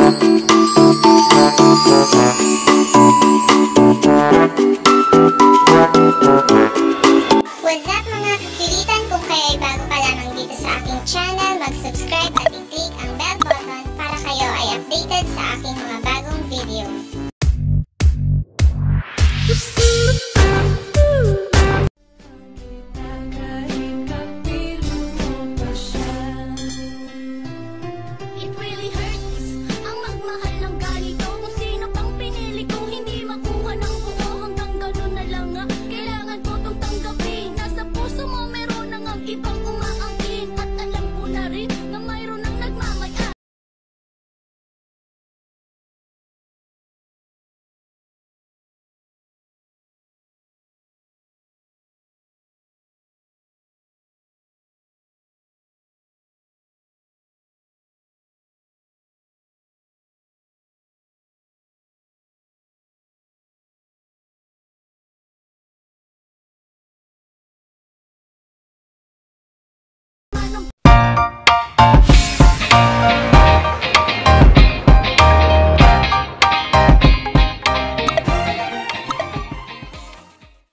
What's up mga kakilitan? Kung kayo ay bago pa lamang dito sa aking channel, mag-subscribe at i-click ang bell button para kayo ay updated sa aking mga bagong video.